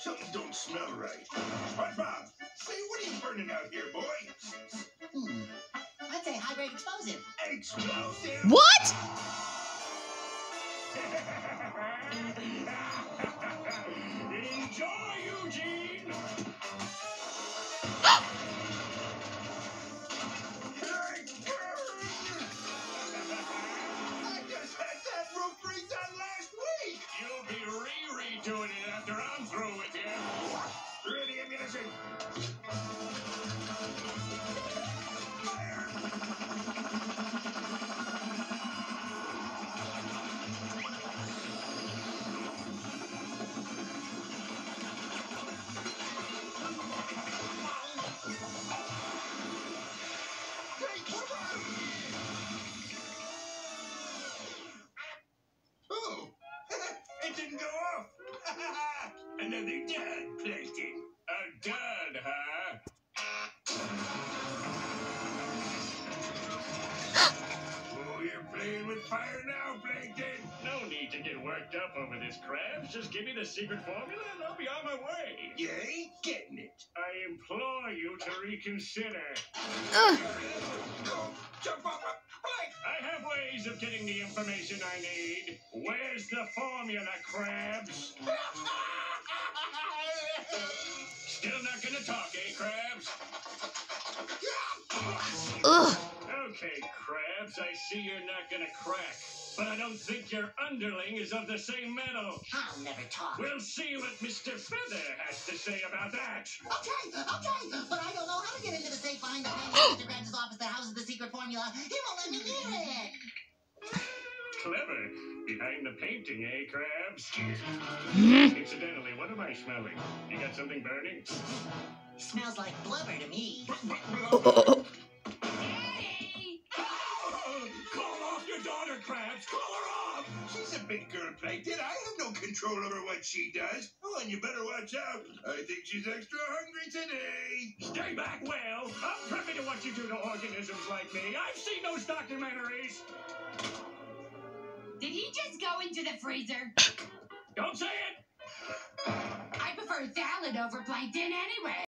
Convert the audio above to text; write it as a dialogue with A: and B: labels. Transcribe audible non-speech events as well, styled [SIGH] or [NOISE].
A: Something don't smell right. SpongeBob, say, what are you burning out here, boy?
B: Hmm. I'd say high-grade explosive.
A: Explosive?
C: What? [LAUGHS]
A: Enjoy, Eugene!
D: It after
A: Another dud, Plankton.
D: A dud, huh?
A: Oh, you're playing with fire now, Plankton!
D: No need to get worked up over this, Krabs. Just give me the secret formula and I'll be on my way.
A: You ain't getting it.
D: I implore you to reconsider.
C: Ah.
A: Go, jump bike!
D: I have ways of getting the information I need. Where's the formula, Krabs? Still not gonna talk, eh, Krabs?
C: Ugh.
D: Okay, Krabs, I see you're not gonna crack. But I don't think your underling is of the same mettle.
B: I'll never talk.
D: We'll see what Mr. Feather has to say about that.
B: Okay, okay, but I don't know how to get into the safe behind the painting formula. He won't let me near it.
D: Clever. Behind the painting, eh, Krabs?
C: Hmm.
D: Incidentally, what am I smelling? You got something burning?
B: Smells like blubber to me.
D: Krabs! Call her off!
A: She's a big girl, Plankton. I have no control over what she does. Oh, and you better watch out. I think she's extra hungry today.
D: Stay back, Will! I'm privy to what you do to organisms like me. I've seen those documentaries.
E: Did he just go into the freezer?
D: Don't say it!
E: I prefer salad over plankton anyway.